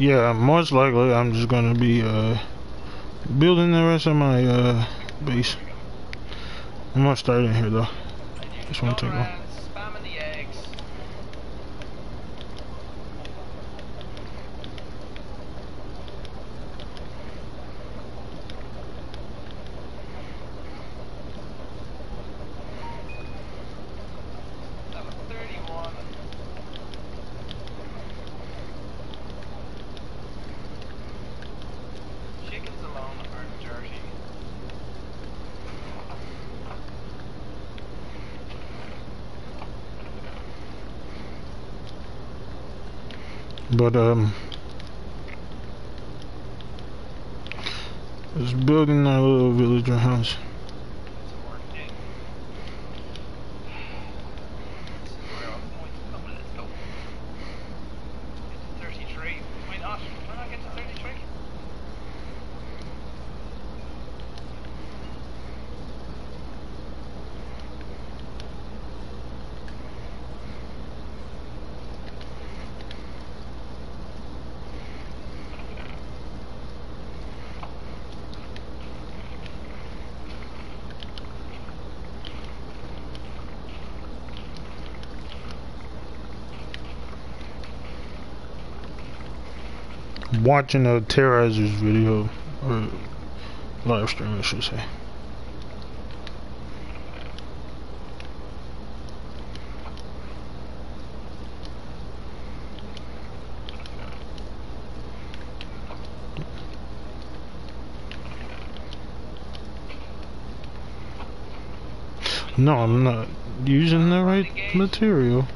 Yeah, most likely I'm just gonna be uh, building the rest of my uh, base. I'm gonna start in here though. Just want to take. Spamming the eggs. Level 31. Chickens alone are dirty. But um, just building our little villager house. It's working. This is where I'm going to come. Let's go. Get to 33. Why not? Why not get to 33? Watching a Terrorizers video or live stream, I should say. No, I'm not using the right material.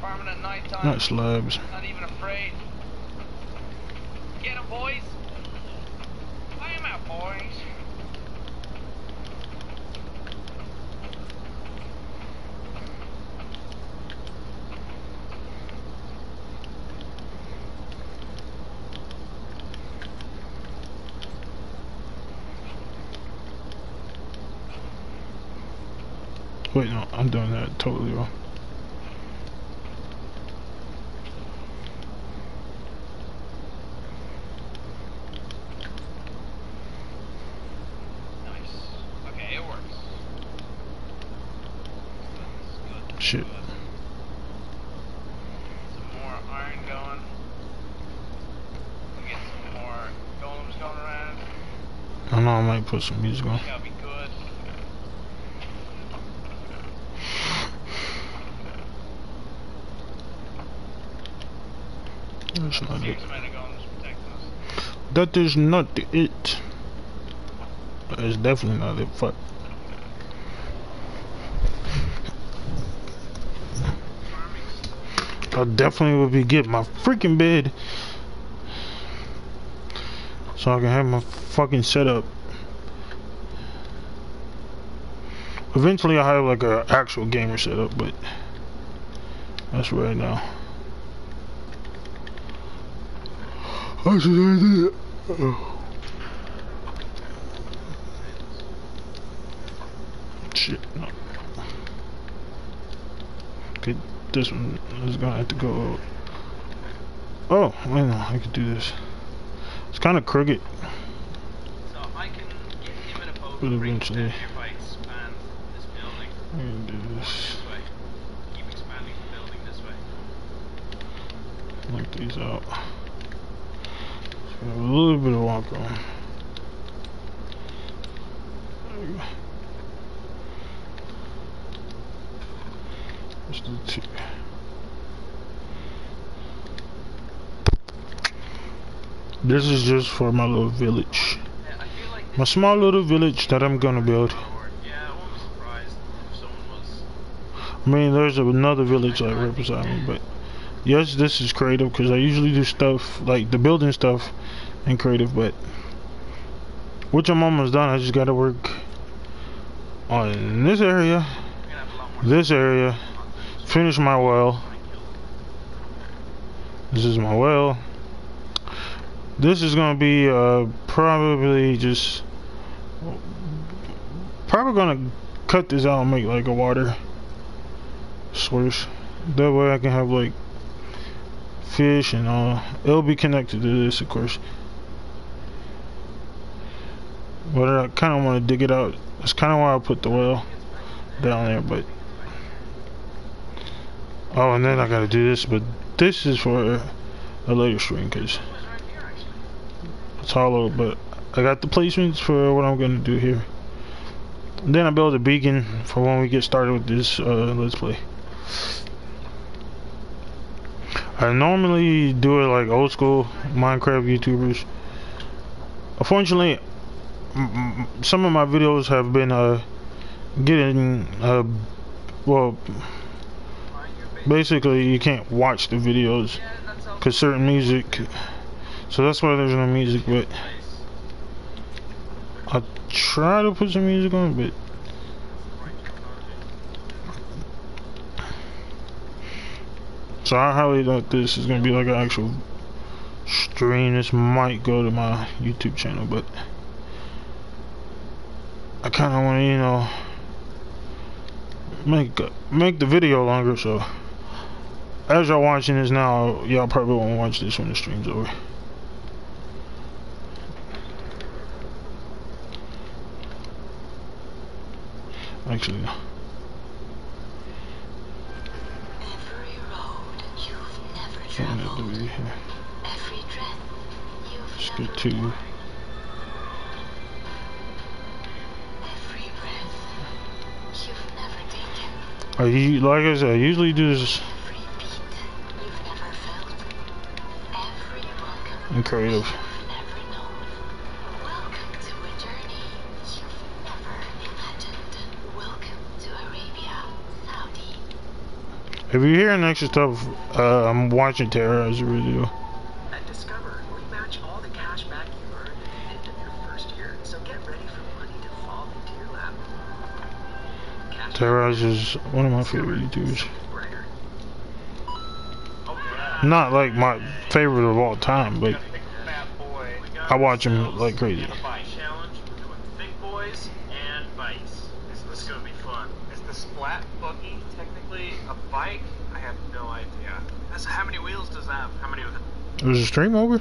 Farming at night time. Not slabs. Not even afraid. Get 'em, boys. I am out, boys. Wait, no, I'm doing that totally wrong. Nice. Okay, it works. That's good. Shit. Good. Some more iron going. We get some more golems going around. I know I might put some music on. That'll be good. That's not it. Huge amount of golems protecting That is not it. That is definitely not it. Fuck. I definitely will be getting my freaking bed. So I can have my fucking setup. Eventually I'll have like a actual gamer setup, but that's right now. I should have did it. Oh. Shit, no. Okay, this one is gonna have to go. Oh, I know, I could do this. It's kind of crooked. So I can get him in a But and bring eventually- down here if I expand this building. I'm gonna do this. this. Keep expanding the building this way. Knock these out. So I have a little bit of walk on. There we go. Let's do two. This is just for my little village. Yeah, I feel like My small little village that I'm gonna build. I won't be surprised if someone was. I mean, there's another village beside me, but yes, this is creative because I usually do stuff like the building stuff in creative, but which I'm almost done. I just gotta work on this area, this area, finish my well. And. This is my well. This is gonna be uh, probably just probably gonna cut this out and make like a water source. That way I can have like fish and all. It'll be connected to this, of course. But I kind of want to dig it out. That's kind of why I put the well down there, but... Oh, and then I gotta do this, but this is for a later stream, because it's hollow, but I got the placements for what I'm gonna do here. And then I build a beacon for when we get started with this uh, let's play. I normally do it like old school Minecraft YouTubers. Unfortunately, some of my videos have been uh, getting uh, well basically you can't watch the videos because certain music so that's why there's no music but I try to put some music on but so I highly doubt this is gonna be like an actual stream. This might go to my YouTube channel but I kinda wanna you know make make the video longer so as y'all watching this now, y'all probably won't watch this when the stream's over. Actually, no. Something uh, to do here. Let's get to I like I said, I usually do this and creative. If you're hearing extra stuff, uh, I'm watching Terra as a video. At Discover, we match all the cash back you earned at the end of your first year, so get ready for money to fall into your lap. Terra is one of my favorite YouTubers. Not like my favorite of all time, but I watch him like crazy. Was the stream over?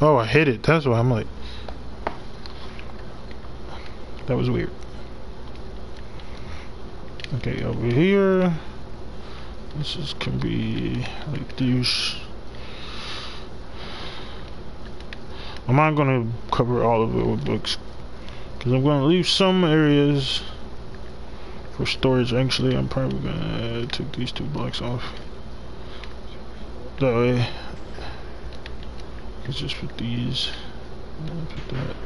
Oh, I hit it. That's why I'm like. That was weird. Okay, over here. This is can be like these. I'm not going to cover all of it with books because I'm going to leave some areas for storage. Actually, I'm probably going to take these two blocks off. That way, let's just put these. Put that.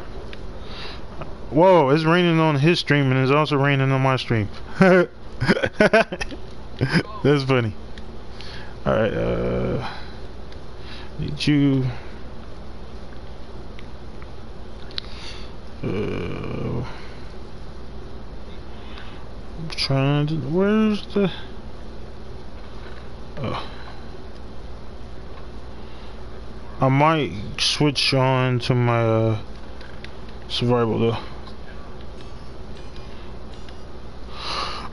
Whoa, it's raining on his stream and it's also raining on my stream. That's funny. Alright, uh... Need you... Uh... I'm trying to... Where's the... Oh. I might switch on to my, uh... Survival, though.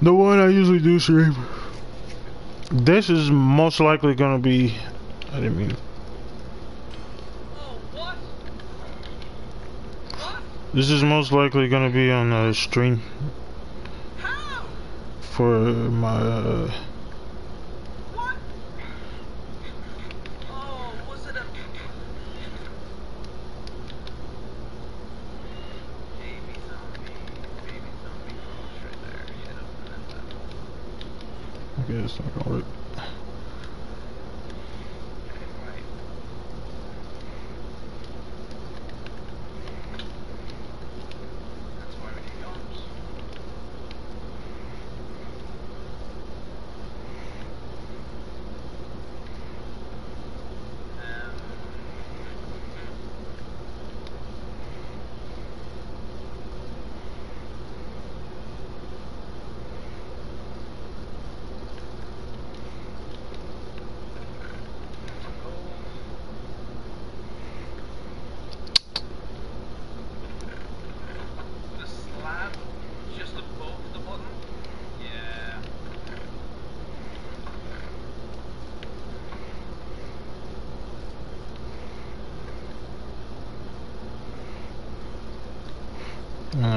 The one I usually do stream. This is most likely gonna be. I didn't mean. This is most likely gonna be on a stream for my. Uh,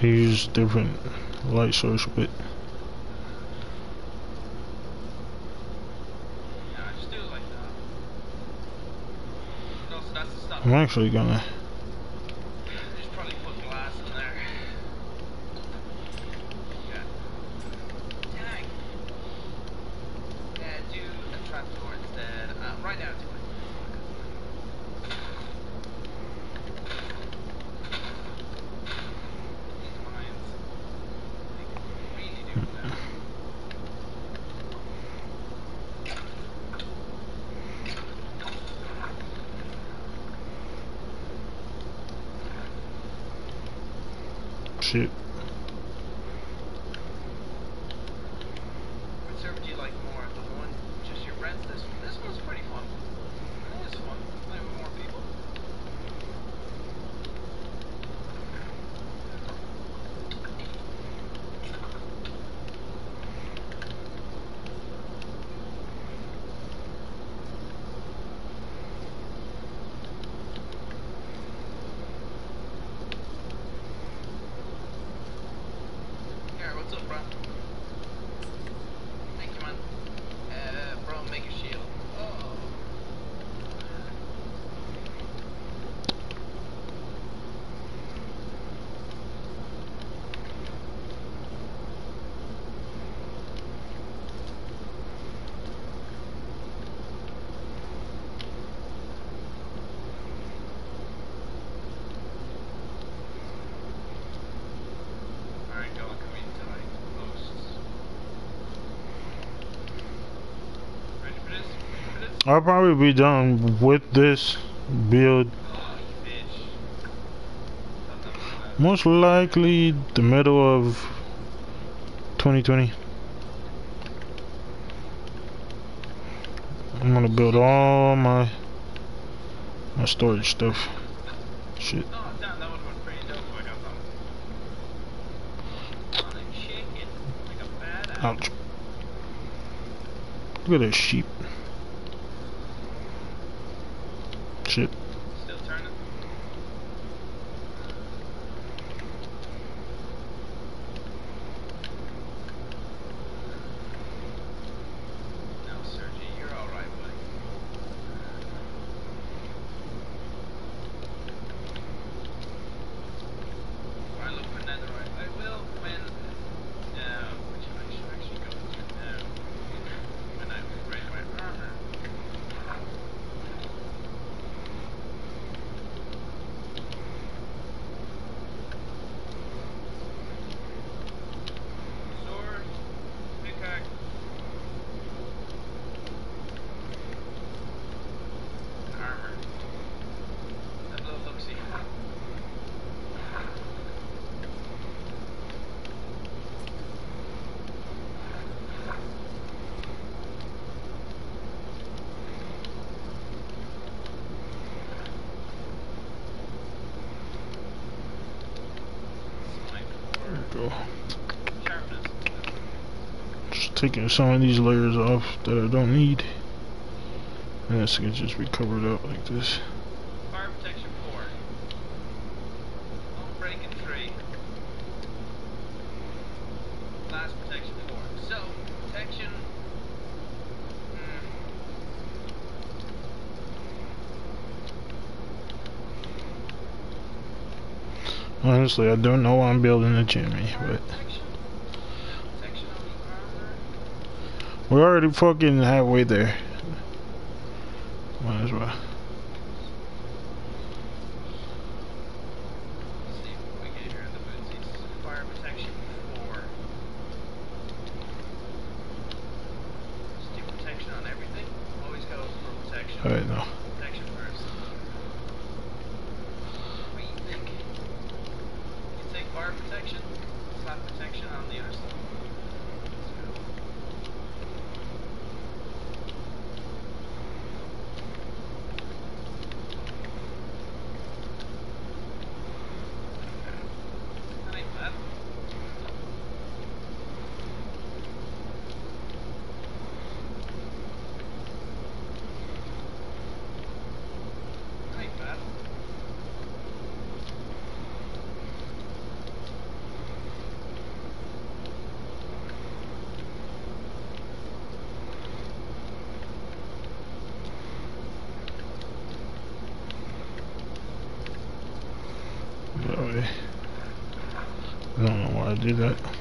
He's use different. Light source but I'm actually gonna rato. I'll probably be done with this build. Most likely the middle of 2020 I'm gonna build all my my storage stuff. Shit. Ouch. Look at this sheep. shit. taking some of these layers off that I don't need. And this can just be covered up like this. Fire protection four. Home three. Protection four. So protection. Mm. Honestly, I don't know why I'm building a chimney, but. We're already fucking halfway there. Might as well. want to do that.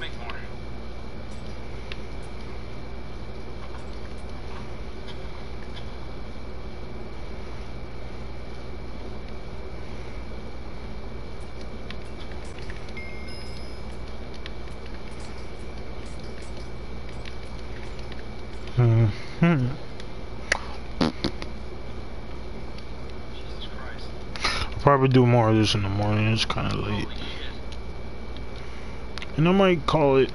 make more. Hmm. I'll probably do more of this in the morning. It's kind of late and I might call it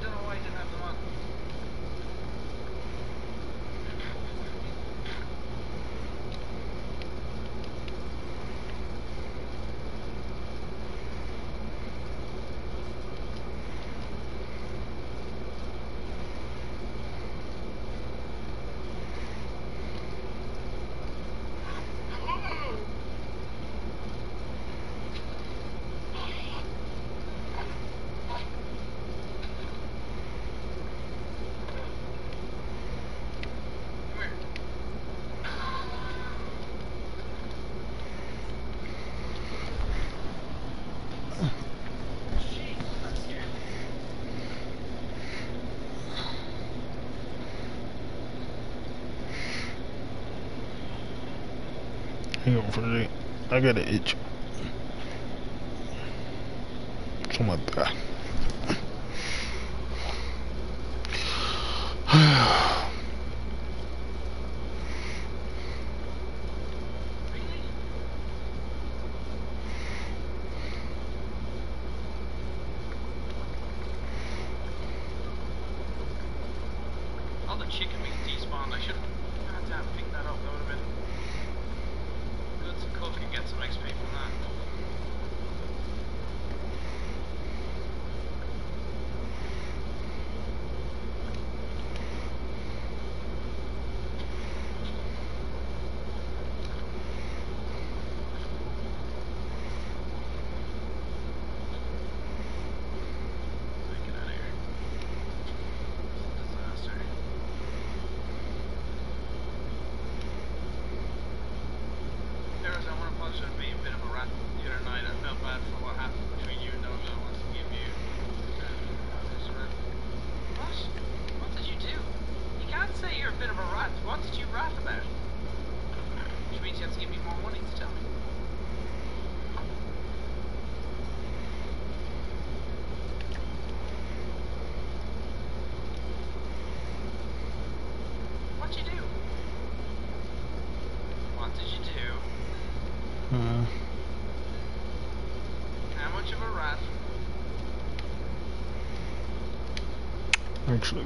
original way put it in. I got an itch.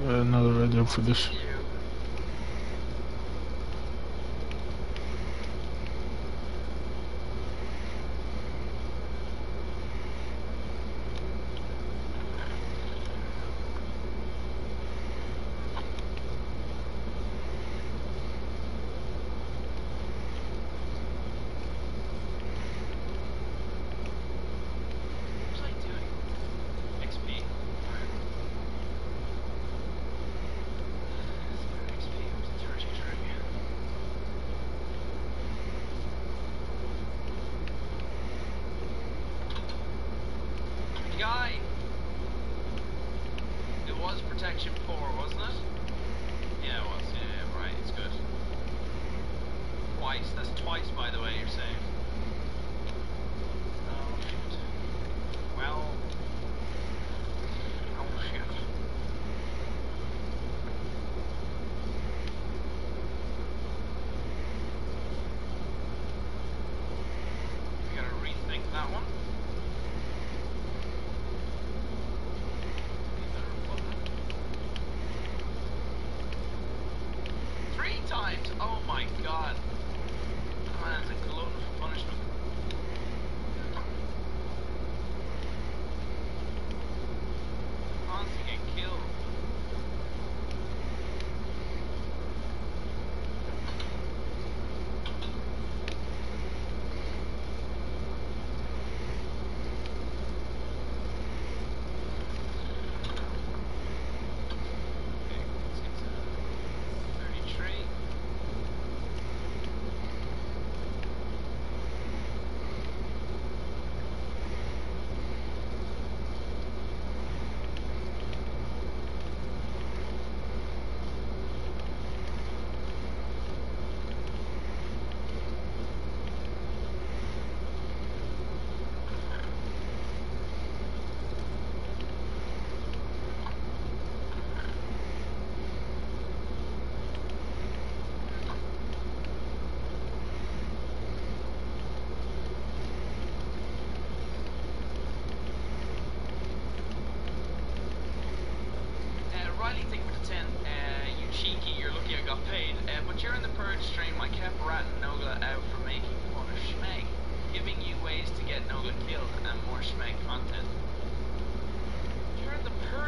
Another idea for this.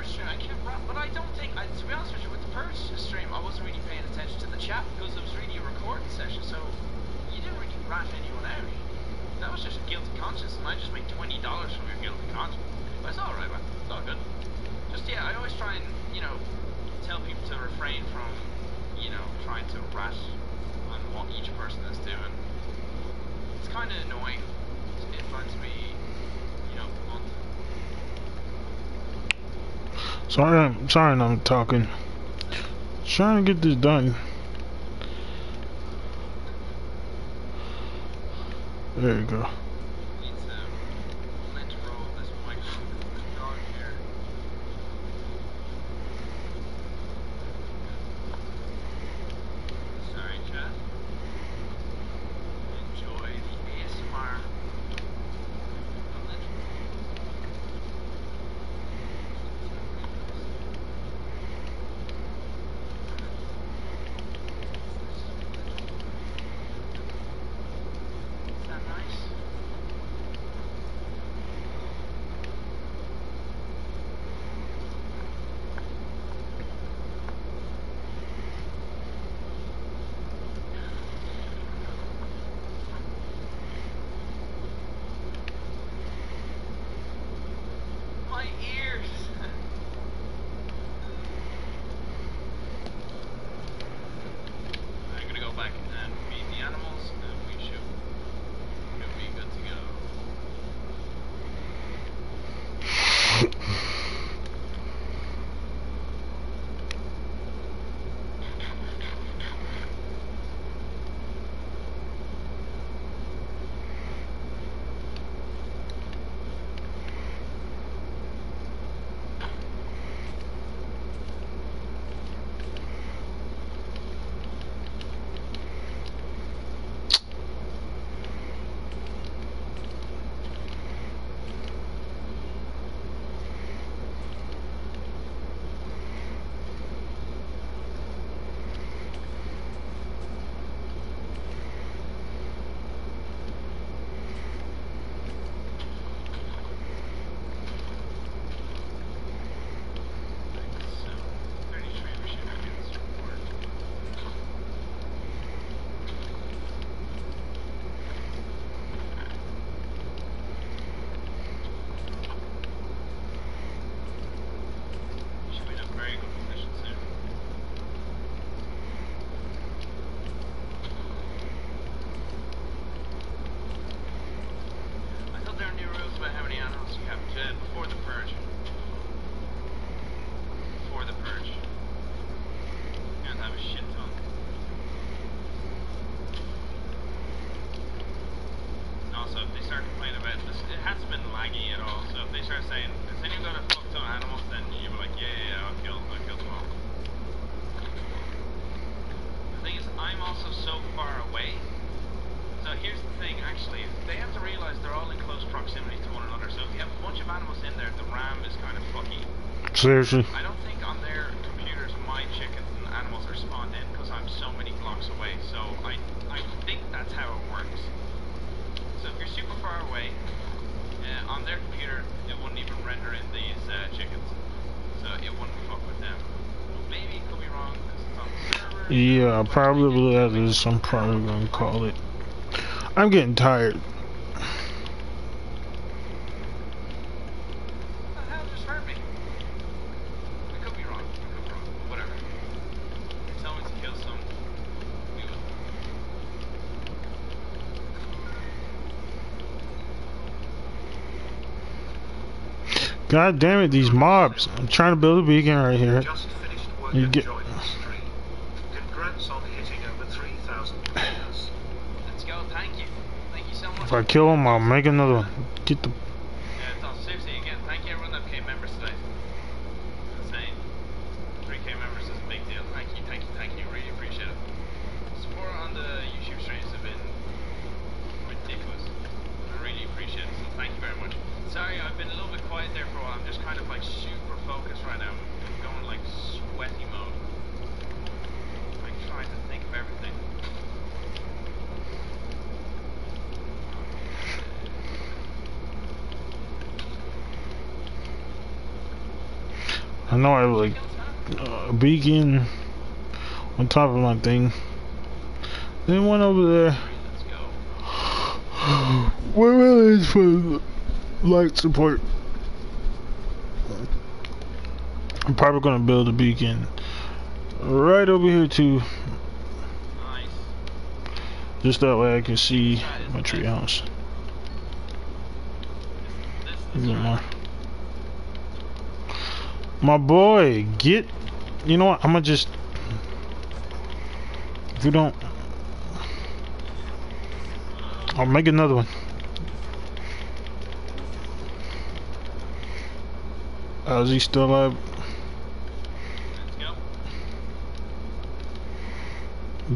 Stream, I kept rat, but I don't think, I, to be honest with you, with the purge stream, I wasn't really paying attention to the chat because it was really a recording session, so you didn't really rat anyone out. That was just a guilty conscience, and I just made $20 from your guilty conscience. But it's alright, man. It's all good. Just yeah, I always try and you know tell people to refrain from you know trying to rat on what each person is doing. It's kind of annoying. It finds me, you know, blunt. Sorry, I'm sorry, I'm talking. Trying to get this done. There you go. Seriously. I don't think on their computers my chickens and animals are spawned in because I'm so many blocks away. So I, I think that's how it works. So if you're super far away, uh, on their computer, it wouldn't even render in these uh, chickens. So it wouldn't fuck with them. Maybe it could be wrong 'cause it's on the server. Yeah, probably that is. I'm probably gonna call it. I'm getting tired. What the hell just hurt me? I could be wrong. I could be wrong. Whatever. You're telling me to kill some. We will. God damn it, these mobs. I'm trying to build a beacon right here. Just finished work You get- joined the stream. Congrats on hitting over 3,000 players. Let's go. Thank you. Thank you so much. If I kill him, I'll make another one. Get the. Yeah, no, seriously, again, thank you everyone that became members today. Insane. 3k members is a big deal. Thank you, thank you, thank you. Really appreciate it. Support on the YouTube streams have been ridiculous. I really appreciate it, so thank you very much. Sorry, I've been a little bit quiet there for a while. I'm just kind of like super focused right now. I'm going like sweaty mode. Like trying to think of everything. I know I have like Kills, huh? a beacon on top of my thing. Then one over there. Let's go. Where really is for light support? I'm probably gonna build a beacon right over here too, Nice. just that way I can see my treehouse. This, A this little more. My boy, get. You know what? I'm gonna just. If you don't. I'll make another one. Uh, is he still alive? Let's go.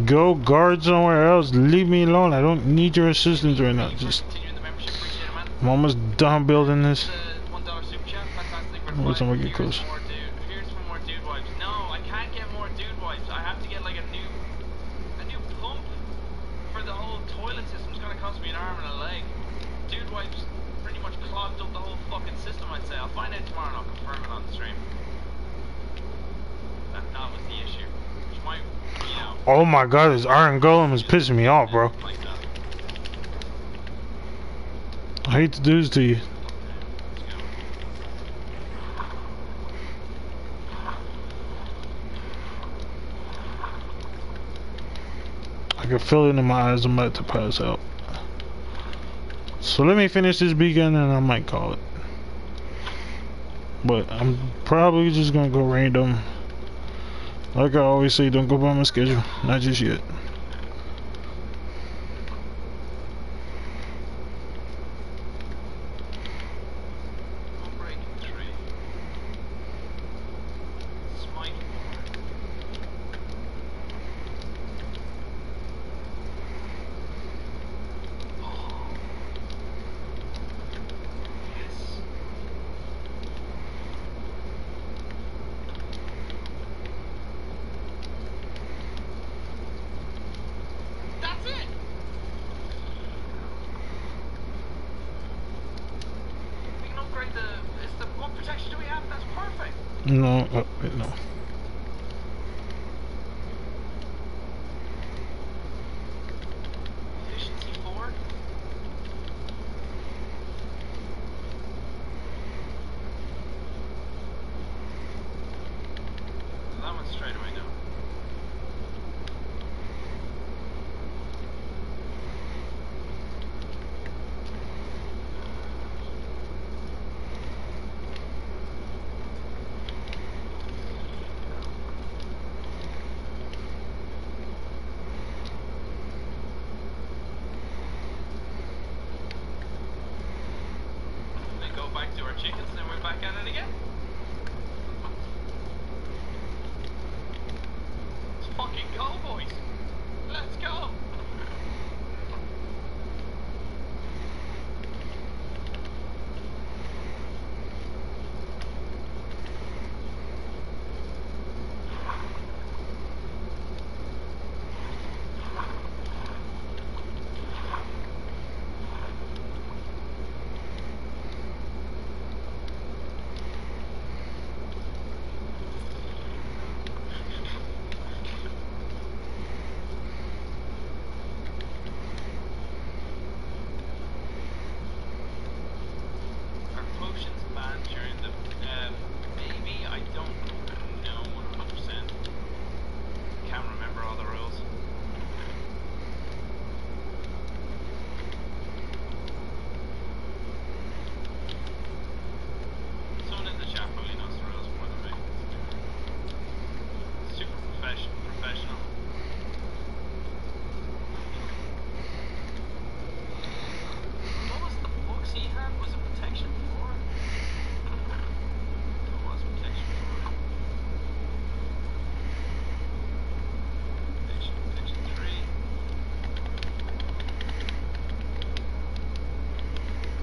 Go guard somewhere else. Leave me alone. I don't need your assistance right now. Just. continuing the membership. Appreciate it, man. I'm almost done building this. The one dollar super chat, fantastic. We're Wait till fine. we get Here's close. More dude. Here's for more dude wipes. No, I can't get more dude wipes. I have to get like a new, a new pump for the whole toilet system. It's gonna cost me an arm and a leg. Dude wipes pretty much clogged up the whole fucking system. I'd say. I'll find out tomorrow and I'll confirm it on the stream. That that was the issue. Which might, you know. Oh my god, this iron golem is pissing me off, bro. I hate to do this to you. I can feel it in my eyes. I'm about to pass out. So let me finish this beacon and I might call it. But I'm probably just gonna go random. Like I always say, don't go by my schedule. Not just yet. Unbreaking tree. Smite Oh. Yes. That's it. We can upgrade the. Is the what protection do we have? That's perfect. No, uh, wait, no. Efficiency four. So that one's straight away now. go back to our chickens, and we're back at it again. Let's fucking go, boys. Let's go. Are potions banned during the? Uh, maybe I don't know 100%. Can't remember all the rules. Someone in the chat probably knows the rules more than me. Super profession, professional. What was the books he had? Was it protection four? It was protection four. Protection, protection three.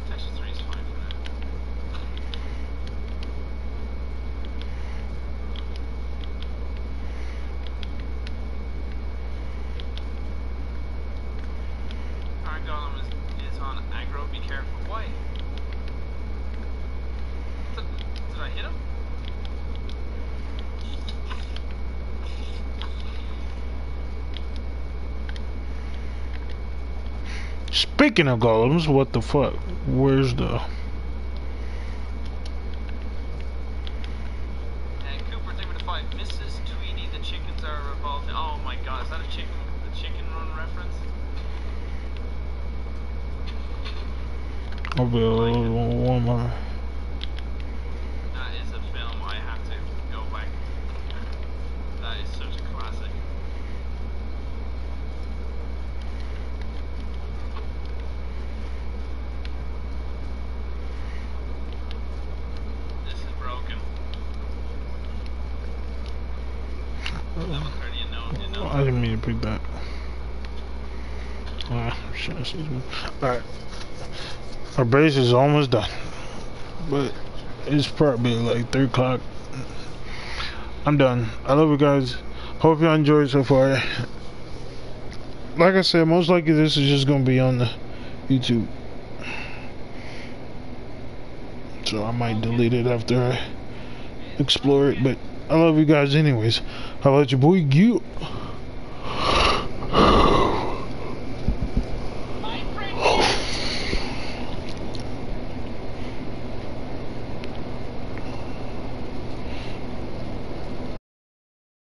Protection three is fine for now. Iron Golem is, is on aggro, be careful. Why? Did, did I hit him? Speaking of golems, what the fuck? Where's the... Take me to five. Mrs. Tweedy, the chickens are revolting. Oh my god, is that a chicken, a chicken run reference? I'll be a little warmer. That is a film I have to go back. That is such a classic. This is broken. Level 30 in no, in no I didn't mean to pick that. Ah, shit, excuse me. Alright. Our base is almost done. But it's probably like 3 o'clock. I'm done. I love you guys. Hope you enjoyed so far. Like I said, most likely this is just gonna be on the YouTube. So I might delete it after I explore it, but I love you guys anyways. How about your boy Gil?